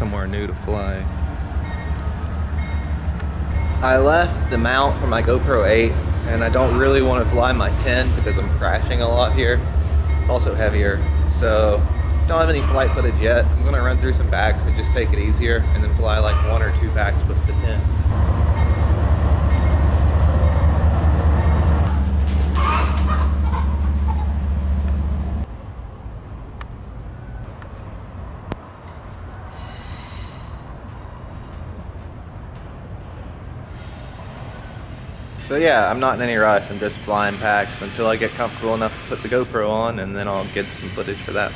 somewhere new to fly. I left the mount for my GoPro 8 and I don't really want to fly my 10 because I'm crashing a lot here. It's also heavier. So don't have any flight footage yet. I'm gonna run through some packs and just take it easier and then fly like one or two packs with the 10. So yeah, I'm not in any rush. I'm just flying packs until I get comfortable enough to put the GoPro on and then I'll get some footage for that.